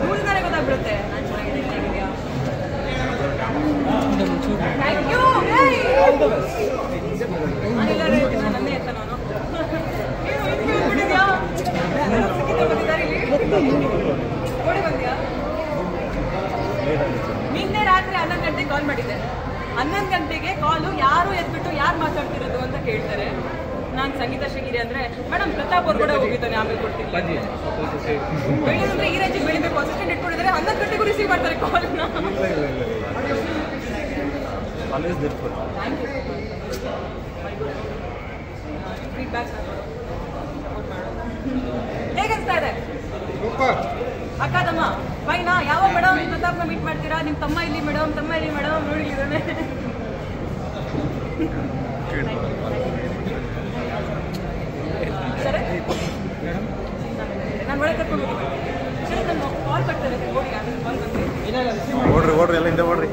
ಮೂರಿಂದಾನೆ ಗೊತ್ತಾಗ್ಬಿಡುತ್ತೆ ನಾನು ಚೆನ್ನಾಗಿದ್ದೀನಿ ಹೇಗಿದ್ಯಾ ಥ್ಯಾಂಕ್ ಯು ನನ್ನೇ ಎತ್ತ ನಾನು ಓಡಿ ಬಂದ್ಯಾ ನಿನ್ನೆ ರಾತ್ರಿ ಹನ್ನೊಂದು ಗಂಟೆಗೆ ಕಾಲ್ ಮಾಡಿದ್ದೆ ಹನ್ನೊಂದು ಗಂಟೆಗೆ ಕಾಲು ಯಾರು ಎದ್ಬಿಟ್ಟು ಯಾರು ಮಾತಾಡ್ತಿರೋದು ಅಂತ ಕೇಳ್ತಾರೆ. ನಾನು ಸಂಗೀತ ಶೃಂಗಿರಿ ಅಂದ್ರೆ ಮೇಡಮ್ ಪ್ರತಾಪ್ ಅವ್ರು ಕೂಡ ಹೋಗಿದ್ದಾನೆ ಆಮೇಲೆ ಕೊಡ್ತೀನಿ. ಅಂದ್ರೆ ಈ ರಾಜ್ಯ ಬೆಳಿಬೇಕು ಅಸಿಸ್ಟೆಂಟ್ ಇಟ್ಕೊಂಡಿದ್ದಾರೆ ಹನ್ನೊಂದು ಗಂಟೆಗೂ ರಿಸೀವ್ ಮಾಡ್ತಾರೆ ಕಾಲ್ನ always there for thank you feedback ಹೇಗನ್ಸ್ತಾ ಇದೆ? ಅಕ್ಕ ತಮ್ಮ ಫೈನಾ ಯಾವಾಗ ಮೇಡಮ್ ಪ್ರತಾಪ್ನ ಮೀಟ್ ಮಾಡ್ತೀರಾ? ನಿಮ್ಮ ತಮ್ಮ ಇಲ್ಲಿ ಮೇಡಮ್ ತಮ್ಮ ಇಲ್ಲಿ ಮೇಡಮ್ ನೋಡಿ ಕರ್ಕೊಂಡು ಓಡ್ರಿ ಎಲ್ಲ ಹಿಂದೆ ಓಡ್ರಿ.